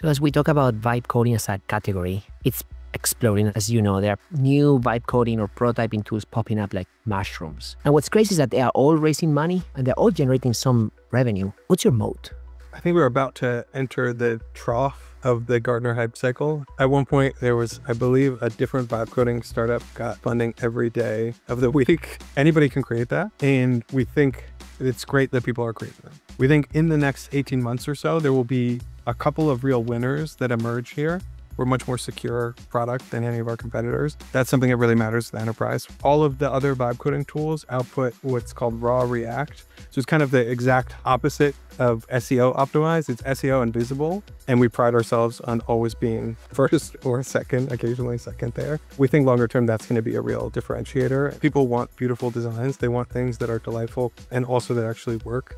So as we talk about vibe coding as a category, it's exploding. As you know, there are new vibe coding or prototyping tools popping up like mushrooms. And what's crazy is that they are all raising money and they're all generating some revenue. What's your moat? I think we're about to enter the trough of the Gartner hype cycle. At one point, there was, I believe, a different vibe coding startup got funding every day of the week. Anybody can create that. And we think it's great that people are creating them. We think in the next 18 months or so, there will be a couple of real winners that emerge here. We're much more secure product than any of our competitors. That's something that really matters to the enterprise. All of the other vibe coding tools output what's called raw react. So it's kind of the exact opposite of SEO optimized. It's SEO invisible. And we pride ourselves on always being first or second, occasionally second there. We think longer term, that's going to be a real differentiator. People want beautiful designs. They want things that are delightful and also that actually work.